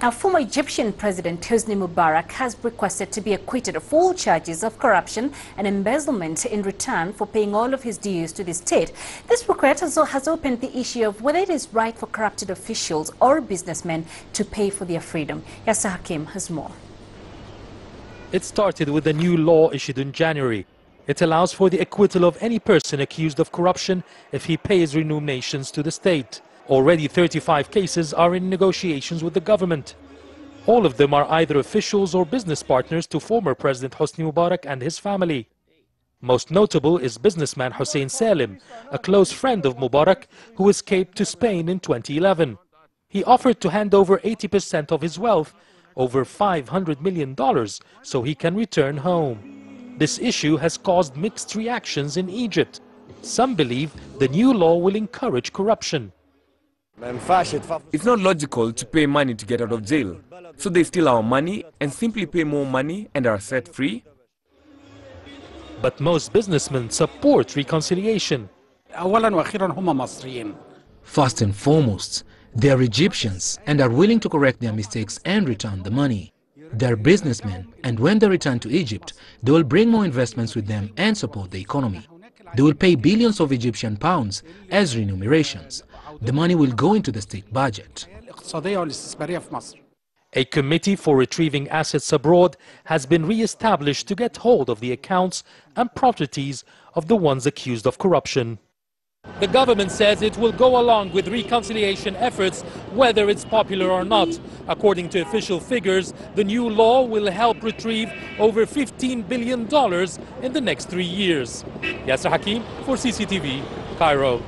Now, former Egyptian President Hosni Mubarak has requested to be acquitted of all charges of corruption and embezzlement in return for paying all of his dues to the state. This request also has opened the issue of whether it is right for corrupted officials or businessmen to pay for their freedom. Yasser Hakim has more. It started with a new law issued in January. It allows for the acquittal of any person accused of corruption if he pays remunerations to the state. Already 35 cases are in negotiations with the government. All of them are either officials or business partners to former President Hosni Mubarak and his family. Most notable is businessman Hussein Salim, a close friend of Mubarak who escaped to Spain in 2011. He offered to hand over 80% of his wealth, over $500 million, so he can return home. This issue has caused mixed reactions in Egypt. Some believe the new law will encourage corruption. It's not logical to pay money to get out of jail. So they steal our money and simply pay more money and are set free? But most businessmen support reconciliation. First and foremost, they are Egyptians and are willing to correct their mistakes and return the money. They are businessmen and when they return to Egypt, they will bring more investments with them and support the economy. They will pay billions of Egyptian pounds as remunerations. The money will go into the state budget. A committee for retrieving assets abroad has been re-established to get hold of the accounts and properties of the ones accused of corruption. The government says it will go along with reconciliation efforts whether it's popular or not. According to official figures, the new law will help retrieve over $15 billion in the next three years. Yasser Hakim for CCTV, Cairo.